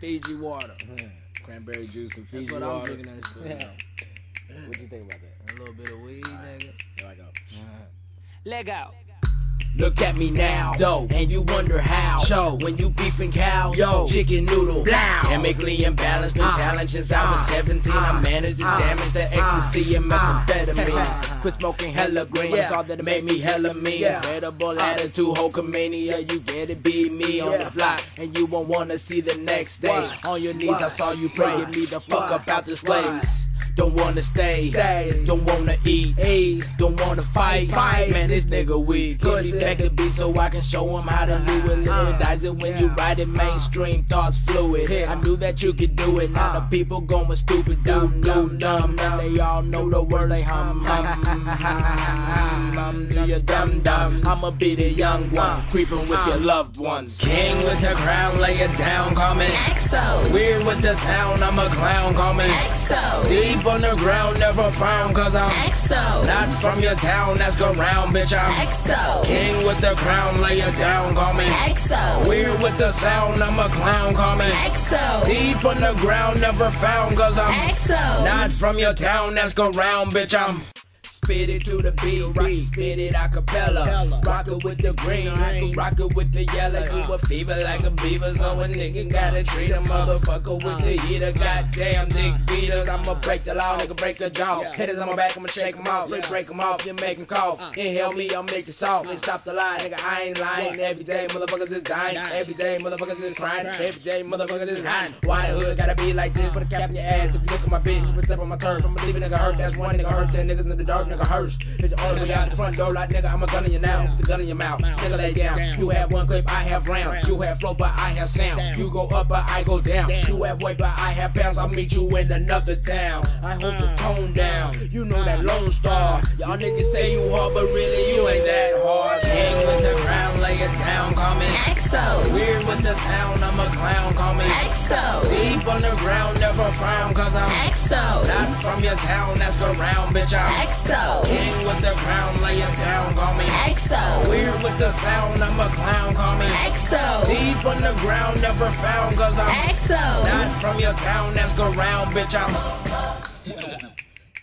Fiji water. Mm-hmm. Cranberry juice and Fiji That's what I'm water. drinking in the studio. Mm-hmm. What you think about that? A little bit of weed, nigga. Here I go. Mm-hmm. Leg out. Look at me now, dope, and you wonder how. Show when you beefing cow, yo, chicken noodle, blow. Chemically imbalanced, uh. been challenged since I was uh. 17. I managed to uh. damage the ecstasy and methamphetamines. Quit smoking hella green, it's all that made me hella mean. Incredible attitude, Hulkamania, you get it, be me on the block, and you won't wanna see the next day. On your knees, I saw you praying. Me the fuck up out this place. Don't wanna stay, don't wanna eat, don't wanna fight. Man, this nigga weak. Give me back the beat so I can show him how to do it. Uh-huh. Liquidize it when you ride it, uh-huh. mainstream thoughts fluid. I knew that you could do it. Now the uh-huh. people going stupid, dumb, dumb, dumb. Now they all know the word. They hum, hum, hum, hum, hum. You dumb, dumb. I'ma be the young one, creeping with your loved ones. King with the crown, lay it down, call me. EXO, Weird with the sound, I'm a clown, call me. EXO, Deep on the ground, never frown, cause I'm EXO, not from your town, ask around, bitch. I'm EXO, king with the crown, lay it down, call me. EXO, Weird with the sound, I'm a clown, call me. EXO, Deep on the ground, never found, cause I'm EXO, not from your town, ask around, bitch. I'm Spit it to the beat, rock it, spit it a cappella. Rock it with the green, rock it with the yellow. You a fever like a beaver, so a nigga gotta treat a motherfucker with the heater. Goddamn dick beaters, I'ma break the law, nigga break the jaw. Hitters on my back, I'ma shake 'em off. Break, break 'em off, you make 'em cough. Uh. Inhale me, I'll make the salt. Let's stop the lie, nigga, I ain't lying. Every day, motherfuckers is dying. Every day, motherfuckers is crying. Every day, motherfuckers is hiding. Why the hood gotta be like this? Put a cap in your ass if you look at my bitch. Put step on my turf, I'ma leave a nigga hurt. That's one nigga hurt, ten niggas in the dark, nigga hurts. It's all the way out the front door, like nigga, I'm a gun in you now. The gun in your mouth, nigga, lay down. You have one clip, I have round. You have flow, but I have sound. You go up, but I go down. You have weight, but I have pounds. I'll meet you in another town. I hold the tone down. You know that Lone Star. Y'all niggas say you hard, but really you ain't that hard. King with the crown, lay it down, call me. EXO, Weird with the sound, I'm a clown, call me. EXO, Deep on the ground, never frown, cause I'm EXO, not from your town, ask around, bitch. I'm EXO, king with the crown, lay it down, call me. EXO, Weird with the sound, I'm a clown, call me. EXO, Deep on the ground, never found, cause I'm EXO. not from your town, ask around, bitch. I'm.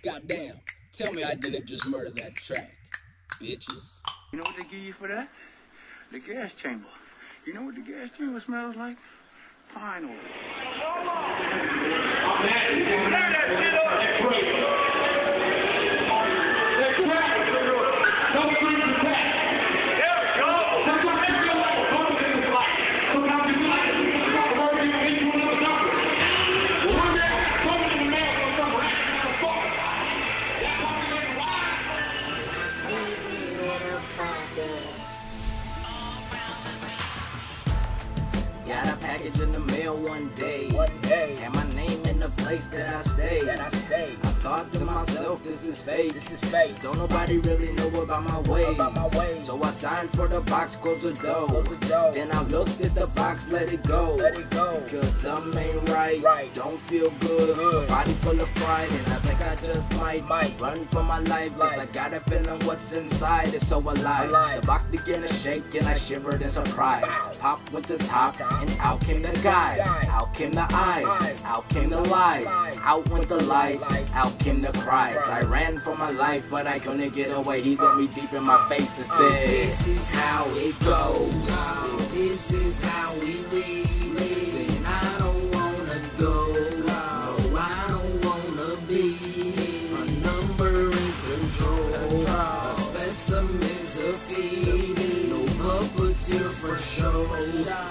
Goddamn. Tell me I didn't just murder that track, bitches. You know what they give you for that? The gas chamber. You know what the gas chamber smells like? Pine oil. Got a package in the mail one day. One day. Had my name in the place that I stay. That I stay. Thought to myself, this is fate. This is fate. Don't nobody really know about my way. About my way. So I signed for the box, close the door. Close the door. Then I looked at the box, let it go. Let it go. Cause something ain't right. Right. Don't feel good. good. Body full of pride, and I think I just might, might run for my life. Cause I got a feeling what's inside is so alive. alive. The box began to shake, and I shivered in surprise. Pop with the top, and out came the guy. Out came the eyes. Out came the lies. Out went the lights. Out came the cries. I ran for my life, but I couldn't get away. He looked me deep in my face and oh, said, This is how it goes. Oh, this is how we live, then I don't wanna go. No, I don't wanna be a number in control. A specimen to feed. No puppeteer for show.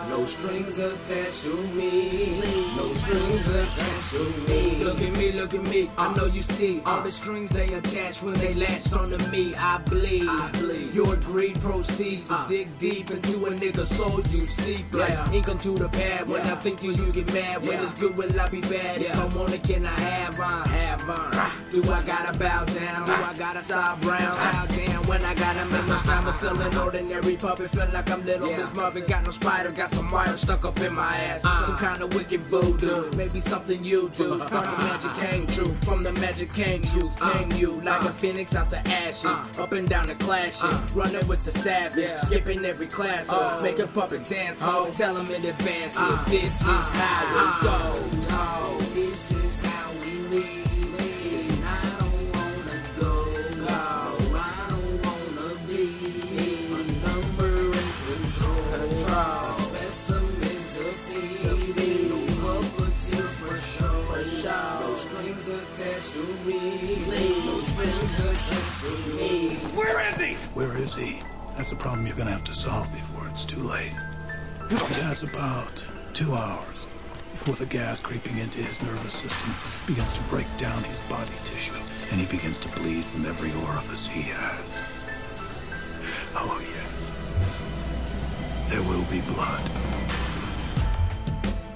No strings attached to me. No strings attached to me. Look at me, look at me. I uh. know you see all uh. the strings they attach when they latched onto me. I bleed. bleed Your greed proceeds to uh. dig deep into a nigga soul. You see, like ink onto the pad. When I think you, you get mad. When it's good, will I be bad? If I want it, can I have on? Have on. Ah. Do I gotta bow down? Do ah. I gotta stop brown? Ah. Bow down when I gotta make no sound, but still an ordinary puppet. Feel like I'm little Miss Muffin. Got no spider, got some wire stuck up in my ass. Some kind of wicked voodoo. Maybe something you Burn The magic came true. From the magic came juice. Came you like a phoenix out the ashes. Up and down the clashes. Running with the savage. Skipping every class. Oh, make a puppet dance. Oh, tell them in advance. if This is how it goes. You're gonna have to solve before it's too late. It has about two hours before the gas creeping into his nervous system begins to break down his body tissue and he begins to bleed from every orifice he has. Oh, yes. There will be blood.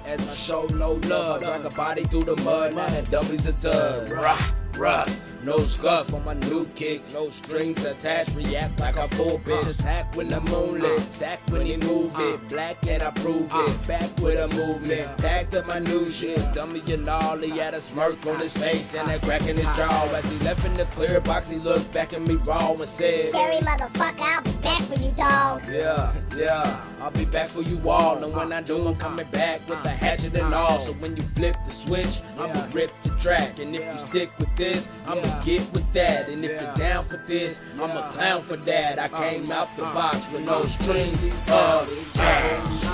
As I show no love, drag a body through the mud, now that dummies a dud. Rough, rough, no scuff on my new kicks, no strings attached, react like a full bitch. Attack when the moonlit, sack when he move it, uh. black and I prove it, uh. back with a movement, packed up my new shit, dummy and all, he had a smirk on his face and a uh. crack in his jaw. As he left in the clear box, he looked back at me raw and said, Scary motherfucker, I'll be back for you, dog. yeah, yeah, I'll be back for you all. And when I do, I'm coming back with the hatchet and all. So when you flip the switch, I'ma rip the track. And if you stick with this, I'ma get with that. And if you're down for this, I'm a clown for that. I came out the box with no strings attached.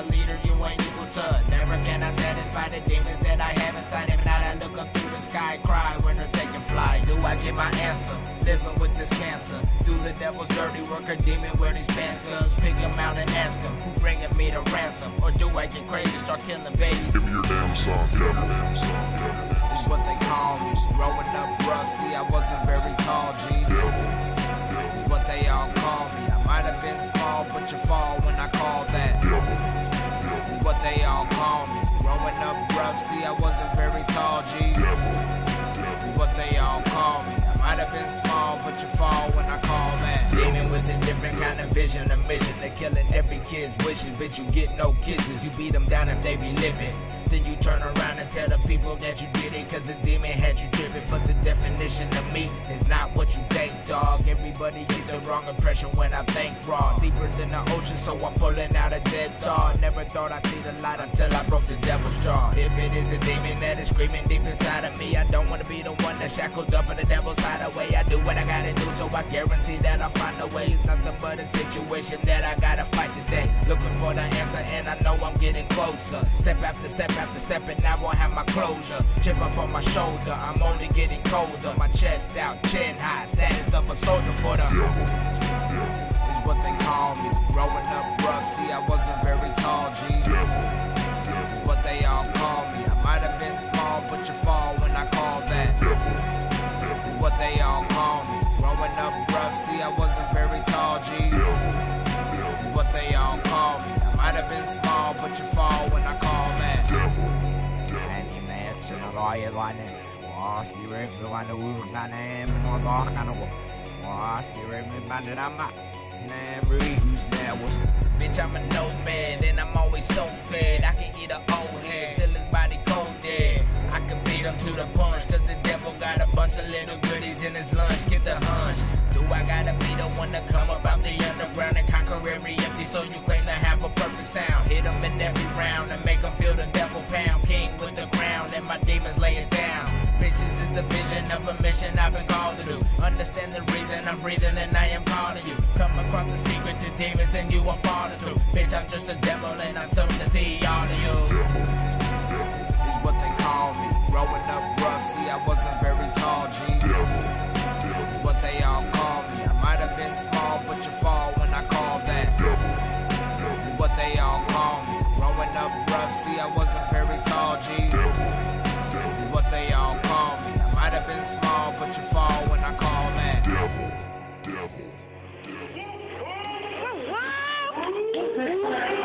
A leader you ain't equal to. Never can I satisfy the demons that I have inside. Every night I look up through the sky, cry when they're taking flight. Do I get my answer? Living with this cancer. Do the devil's dirty work or demon wear these pants? Cause pick him out and ask him who bringing me to ransom. Or do I get crazy, start killing babies? Give me your damn song, devil. Damn song, devil. is what they call me. Growing up rough, see, I wasn't very tall, G. Is what they all call me. I might have been small, but you fall when I they all call me. Growing up rough, see, I wasn't very tall, G. What they all call me. I might have been small, but you fall when I call that. Demon with a different kind of vision, a mission to killing every kid's wishes. Bitch, you get no kisses. You beat them down if they be living. Then you turn around and tell the people that you did it. Cause the demon had you tripping. But the definition of me is not what you think, dog Everybody get the wrong impression when I think raw. Deeper than the ocean, so I'm pulling out a dead dog Never thought I'd see the light until I broke the devil's jaw. If it is a demon that is screaming deep inside of me I don't wanna be the one that's shackled up in the devil's hideaway I do what I gotta do, so I guarantee that I'll find a way. It's nothing but a situation that I gotta fight today. Looking for the answer and I know I'm getting closer. Step after step after step and I won't have my closure. Chip up on my shoulder, I'm only getting colder. My chest out, chin high, status of a soldier for the Is what they call me. Growing up rough, see I wasn't very tall, G. Is what they all call me. I might have been small, but you fall when I call that. Is what they all call me. Growing up rough, see I wasn't very Any mansion, a lawyer, one Was die røfte, var det urgane, men nå vakene gå Was die røfte, men det er meg Memory, who's that was Bitch, I'm a nomad, and I'm always so fed I can eat a old head till his body cold dead. I can beat him to the punch. Cause the devil got a bunch of little goodies in his lunch. Get the hunch. Do I gotta be the one to come up out the underground and conquer every empty so you claim to have a perfect sound? Hit him in every round and make him feel the is a vision of a mission I've been called to do. Understand the reason I'm breathing and I am calling you. Come across a secret to demons, then you will fall into. Bitch, I'm just a devil and I'm soon to see all of you. Is what they call me. Growing up rough, see, I wasn't very tall, G. Is what they all call me. I might have been small, but you fall when I call that. Is what they all call me. Growing up rough, see, I wasn't I might have been small, but you fall when I call that. Devil, devil, Call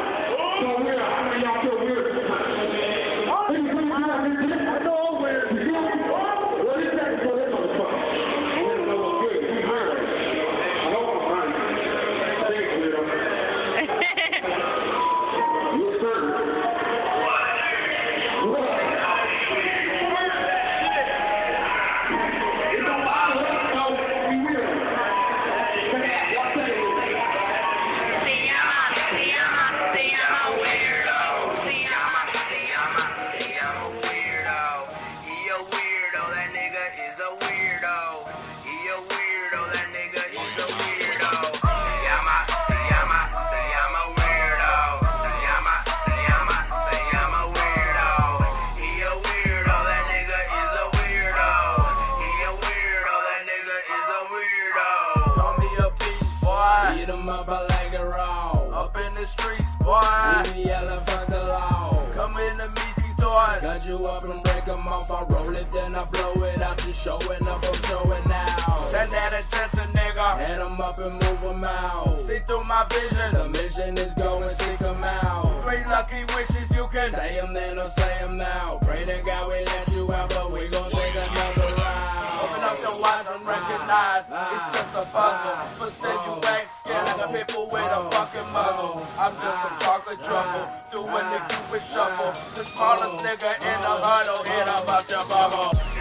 Beat 'em up, I like it raw. Up in the streets, boy. Leave me yelling, fuck the law. Come in to meet these toys. Cut you up and break 'em off. I roll it, then I blow it out. You showing up, I'm showing out. Turn that attention, nigga. Head 'em up and move 'em out. See through my vision. The mission is go and seek 'em out. Three lucky wishes you can say 'em then or say 'em now. Pray to God we let you out, but we gon' take another round. Open up your eyes and recognize it's just a puzzle. But say you act scared like a bull with a fucking muzzle. I'm just a chocolate truffle, doing the cupid shuffle. The smallest nigga in the huddle, hit up out your bubble.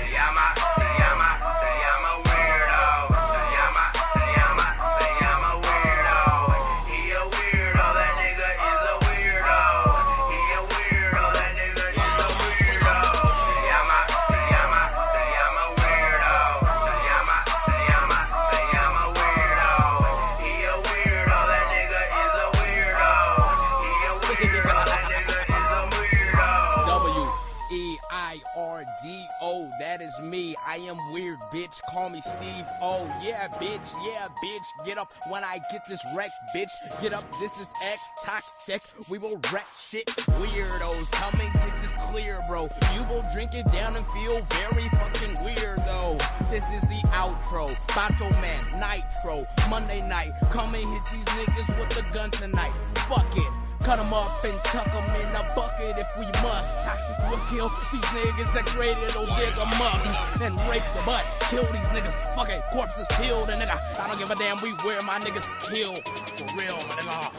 Get up when I get this wreck, bitch. Get up, this is X Toxic. We will wreck shit. Weirdos, come and get this clear, bro. You will drink it down and feel very fucking weird, though. This is the outro. Macho Man, Nitro. Monday night. Come and hit these niggas with the gun tonight. Fuck it. Cut 'em up and tuck 'em in a bucket if we must. Toxic will kill these niggas X-rated, will dig 'em up and rape the butt. Kill these niggas, fuck it, corpses peeled and nigga. I don't give a damn, we where my niggas kill. For real, my nigga.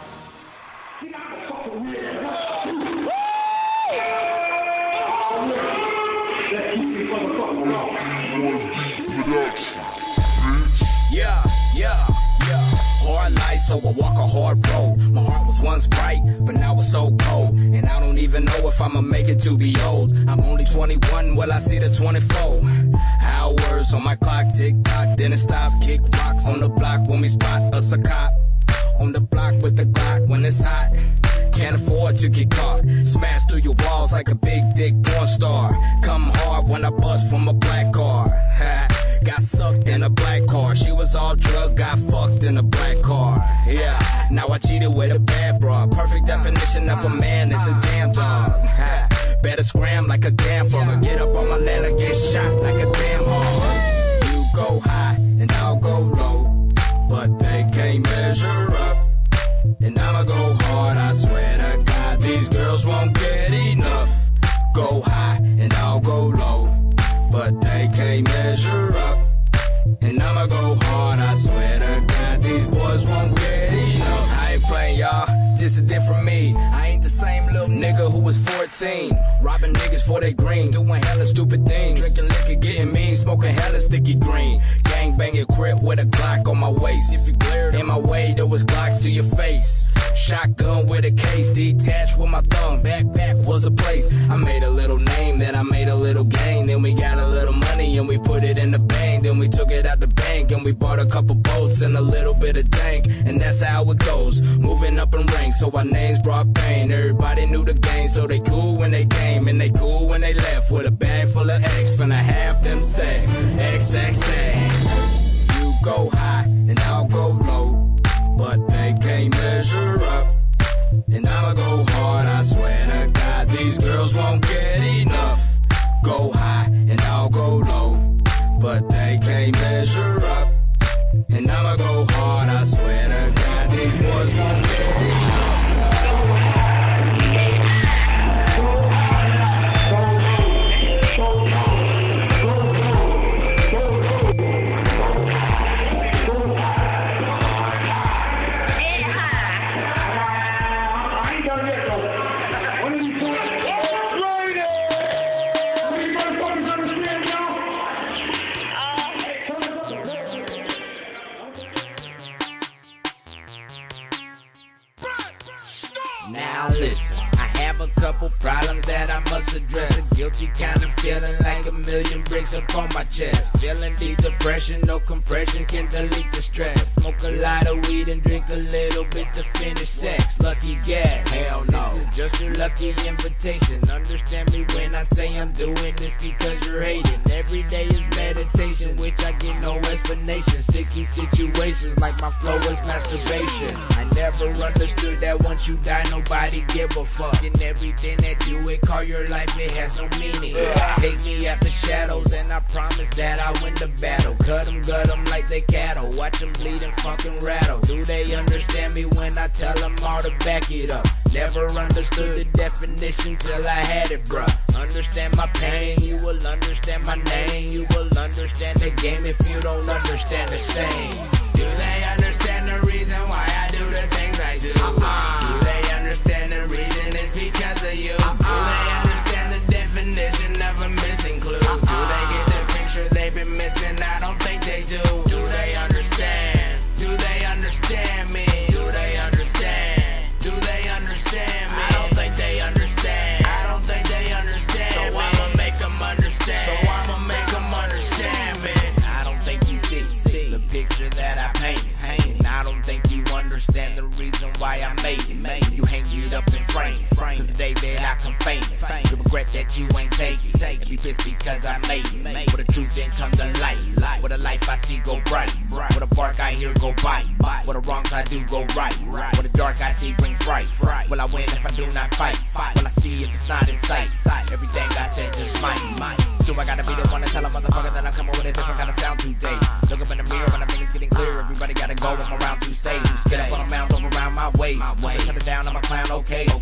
Yeah, yeah, yeah. Hard life, so I walk a hard once bright, but now it's so cold. And I don't even know if I'ma make it to be old. I'm only 21, well, I see the 24. Hours on my clock, tick tock, then it stops. Kick rocks on the block when we spot us a cop. On the block with the Glock when it's hot. Can't afford to get caught. Smash through your walls like a big dick porn star. Come hard when I bust from a black car. Got sucked in a black car. She was all drug, got fucked in a black car. Yeah, now I cheated with a bad bra. Perfect definition of a man is a damn dog. Better scram like a damn fucker. Get up on my land and get shot 14. Robbing niggas for their green. Doing hella stupid things. Drinking liquor, getting mean. Smoking hella sticky green. Gang banging crip with a Glock on my waist. If you glared in my way, there was Glocks to your face. Shotgun with a case, detached with my thumb. Backpack was a place. I made a little name, then I made a little gain. Then we got a little money and we put it in the bank. Then we took it out the bank and we bought a couple boats and a little bit of tank. And that's how it goes. Moving up in ranks, so our names brought pain. Everybody knew the game, so they cool when they came. And they cool when they left with a bag full of X. Finna have them sex. XXX. Go high and I'll go low. But they can't measure up. And I'ma go hard, I swear to God, these girls won't get enough. Now listen, have a couple problems that I must address. A guilty kind of feeling like a million bricks up on my chest. Feeling deep depression, no compression can delete the stress. I smoke a lot of weed and drink a little bit to finish sex. Lucky guess, hell no. This is just your lucky invitation. Understand me when I say I'm doing this because you're hating. Every day is meditation, which I get no explanation. Sticky situations like my flow is masturbation. I never understood that once you die, nobody give a fuck. And everything that you would call your life, it has no meaning. Take me after shadows, and I promise that I win the battle. Cut them, gut them like they cattle. Watch them bleed and fucking rattle. Do they understand me when I tell them all to back it up? Never understood the definition till I had it, bruh. Understand my pain, you will understand my name. You will understand the game if you don't understand the same. Do they understand the reason why I do the things I do? Do definition of a missing clue? Do they get the picture they've been missing? I don't think they do. Do they understand? Do they understand me? Do they understand? Do they understand me? I don't think they understand. I don't think they understand. So I'ma make them understand. So I'ma make them understand me. I don't think you see, see the picture that I painted. And I don't think you understand the reason why I made it. Made You hang it up frame. Cause the day that I come famous. The regret that you ain't. Take Be pissed because I made it. Where the truth didn't come to light. Where the life I see go bright. Where the bark I hear go bite. Where the wrongs I do go right. Where the dark I see bring fright. Will I win if I do not fight? Will I see if it's not in sight? Everything I said just might. Do I gotta be the one to tell a motherfucker that I'm coming with a different kind of sound today? Uh. Look up in the mirror and I think it's getting clear. Uh. Everybody gotta go. I'm around two stage. Uh. Get up on the mound, over around my way. Shut it down, I'm a clown, okay. People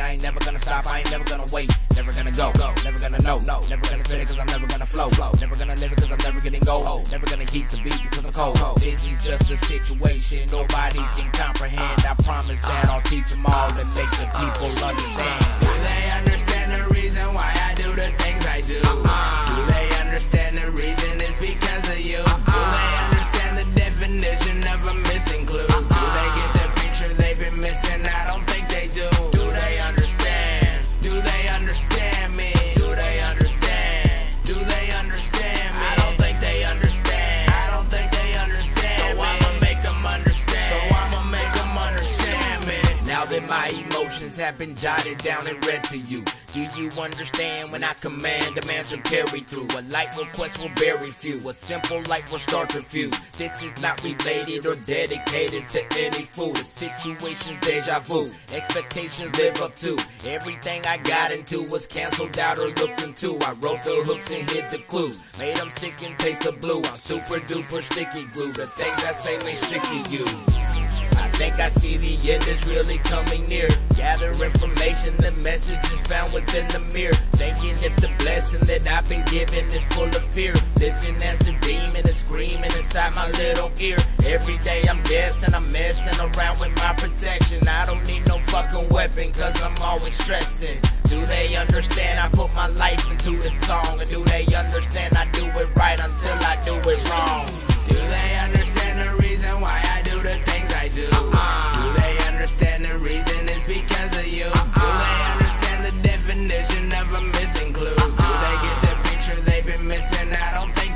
I ain't never gonna stop, I ain't never gonna wait. Never gonna go, go, never gonna know, no. Never gonna spit it cause I'm never gonna flow. Never gonna live it cause I'm never getting gold. Never gonna heat the beat because I'm cold. This is just a situation nobody can comprehend. I promise that I'll teach them all and make the people understand. Do they understand the reason why I do the things I do? Do they understand the reason it's because of you? Do they understand the definition of a missing clue? Do they get the picture they've been missing? I don't think they do. Do they understand? Do they understand me? Do they understand? Do they understand me? I don't think they understand. I don't think they understand. So I'ma make them understand. So I'ma make them understand me. Now that my emotions have been jotted down and read to you, do you understand when I command a man to carry through? A light request will bury few. A simple light will start a few. This is not related or dedicated to any fool. The situation's deja vu. Expectations live up to. Everything I got into was canceled out or looked into. I wrote the hooks and hid the clues. Made them sick and taste the blue. I'm super duper sticky glue. The things I say may stick to you. Think I see the end is really coming near. Gather information, the message is found within the mirror. Thinking if the blessing that I've been given is full of fear. Listen as the demon is screaming inside my little ear. Every day I'm guessing, I'm messing around with my protection. I don't need no fucking weapon, cause I'm always stressing. Do they understand I put my life into this song? Or do they understand I do it right until I do it wrong? Do they understand the reason why I do the things I do? Do they understand the reason it's because of you? Do they understand the definition of a missing clue? Do they get the picture they've been missing? I don't think